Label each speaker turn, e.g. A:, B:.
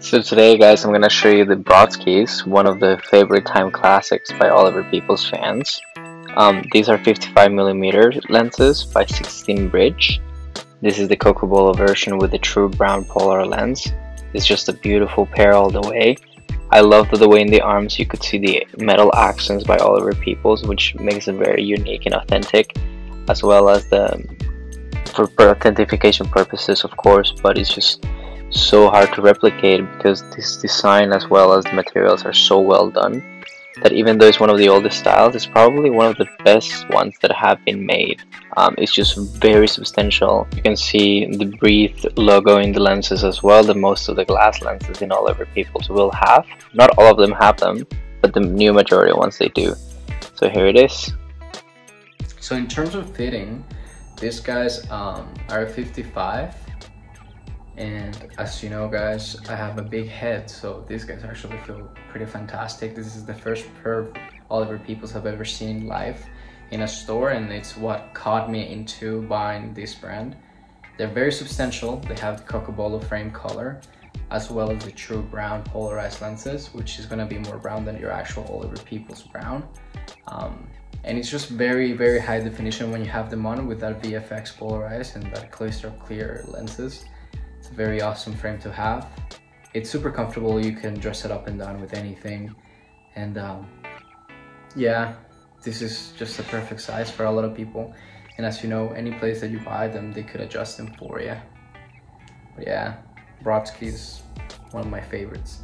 A: So today guys I'm gonna show you the Brodsky's, one of the favorite time classics by Oliver Peoples fans. Um, these are 55mm lenses by 16 bridge. This is the Cocobolo version with the true brown polar lens. It's just a beautiful pair all the way. I love the way in the arms you could see the metal accents by Oliver Peoples which makes it very unique and authentic as well as the for authentication purposes of course but it's just so hard to replicate because this design as well as the materials are so well done that even though it's one of the oldest styles, it's probably one of the best ones that have been made. Um, it's just very substantial. You can see the Breathe logo in the lenses as well that most of the glass lenses in all Oliver Peoples will have. Not all of them have them, but the new majority ones they do. So here it is.
B: So in terms of fitting, these guys um, are 55 and as you know guys I have a big head so these guys actually feel pretty fantastic. This is the first pair Oliver Peoples have ever seen live in a store and it's what caught me into buying this brand. They're very substantial. They have the Cocobolo frame color as well as the true brown polarized lenses which is going to be more brown than your actual Oliver Peoples brown. Um, and it's just very very high definition when you have them on with that VFX polarized and that crystal clear lenses very awesome frame to have. It's super comfortable. You can dress it up and down with anything. And um, yeah, this is just the perfect size for a lot of people. And as you know, any place that you buy them, they could adjust them for you. But yeah, Brodsky is one of my favorites.